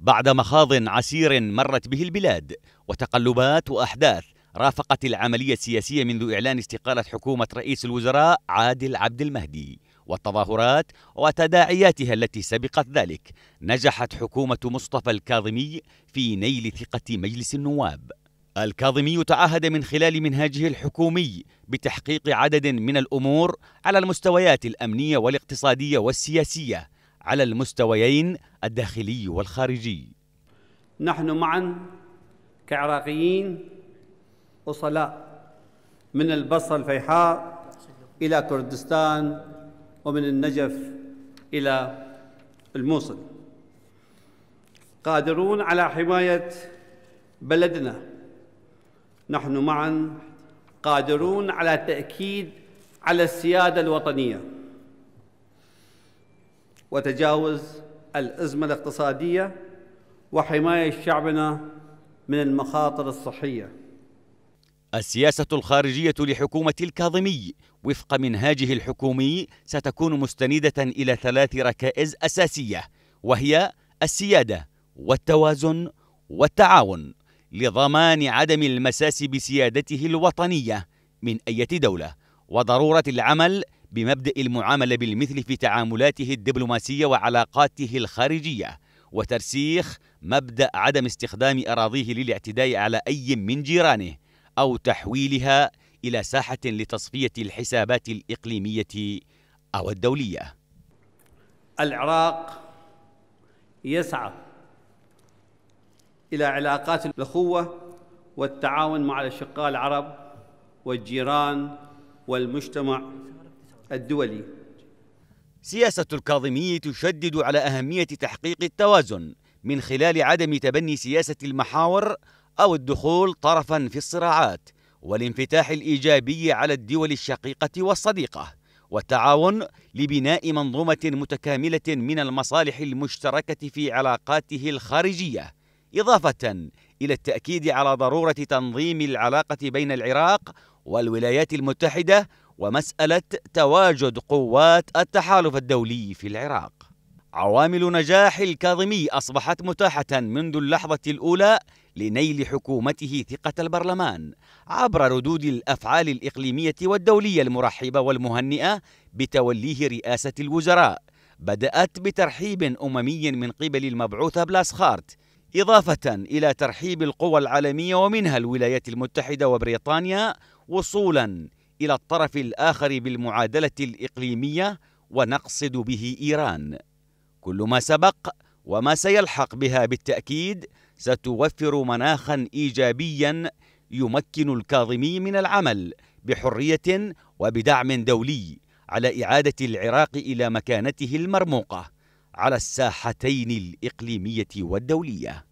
بعد مخاض عسير مرت به البلاد وتقلبات وأحداث رافقت العملية السياسية منذ إعلان استقالة حكومة رئيس الوزراء عادل عبد المهدي والتظاهرات وتداعياتها التي سبقت ذلك. نجحت حكومة مصطفى الكاظمي في نيل ثقة مجلس النواب. الكاظمي تعهد من خلال منهاجه الحكومي بتحقيق عدد من الأمور على المستويات الأمنية والاقتصادية والسياسية. على المستويين الداخلي والخارجي. نحن معا كعراقيين أصلاء من البصرة الفيحاء إلى كردستان ومن النجف إلى الموصل. قادرون على حماية بلدنا. نحن معا قادرون على تأكيد على السيادة الوطنية. وتجاوز الأزمة الاقتصادية وحماية شعبنا من المخاطر الصحية. السياسة الخارجية لحكومة الكاظمي وفق منهاجه الحكومي ستكون مستندة إلى ثلاث ركائز أساسية وهي السيادة والتوازن والتعاون لضمان عدم المساس بسيادته الوطنية من أي دولة وضرورة العمل بمبدأ المعاملة بالمثل في تعاملاته الدبلوماسية وعلاقاته الخارجية وترسيخ مبدأ عدم استخدام أراضيه للاعتداء على أي من جيرانه أو تحويلها إلى ساحة لتصفية الحسابات الإقليمية أو الدولية. العراق يسعى إلى علاقات الأخوة والتعاون مع الأشقاء العرب والجيران والمجتمع. الدولي. سياسة الكاظمي تشدد على أهمية تحقيق التوازن من خلال عدم تبني سياسة المحاور أو الدخول طرفا في الصراعات والانفتاح الإيجابي على الدول الشقيقة والصديقة والتعاون لبناء منظومة متكاملة من المصالح المشتركة في علاقاته الخارجية إضافة إلى التأكيد على ضرورة تنظيم العلاقة بين العراق والولايات المتحدة ومسألة تواجد قوات التحالف الدولي في العراق. عوامل نجاح الكاظمي أصبحت متاحة منذ اللحظة الأولى لنيل حكومته ثقة البرلمان عبر ردود الأفعال الإقليمية والدولية المرحبة والمهنئة بتوليه رئاسة الوزراء. بدأت بترحيب أممي من قبل المبعوث بلاسخارت إضافة إلى ترحيب القوى العالمية ومنها الولايات المتحدة وبريطانيا وصولا إلى الطرف الآخر بالمعادلة الإقليمية ونقصد به إيران. كل ما سبق وما سيلحق بها بالتأكيد ستوفر مناخا إيجابيا يمكن الكاظمي من العمل بحرية وبدعم دولي على إعادة العراق إلى مكانته المرموقة على الساحتين الإقليمية والدولية.